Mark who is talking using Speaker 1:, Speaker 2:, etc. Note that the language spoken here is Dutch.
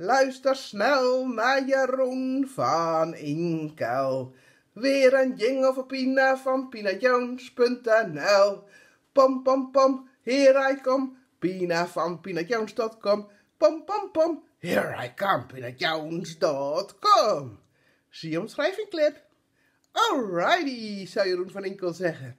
Speaker 1: Luister snel naar Jeroen van Inkel. Weer een jingle voor Pina van PinaJones.nl. Pom pom pom, here I come. Pina van PinaJones.com. Pom pom pom, here I come. PinaJones.com. Zie je omschrijving clip? Alrighty, zou Jeroen van Inkel zeggen.